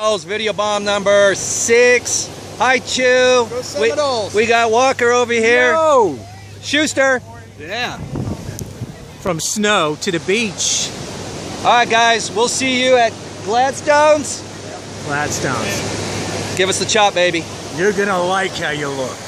Seminoles, video bomb number six. Hi, Chew. We, we got Walker over here. Yo! Schuster. Yeah. From snow to the beach. All right, guys. We'll see you at Gladstone's. Gladstones. Give us the chop, baby. You're gonna like how you look.